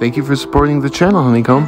Thank you for supporting the channel, Honeycomb.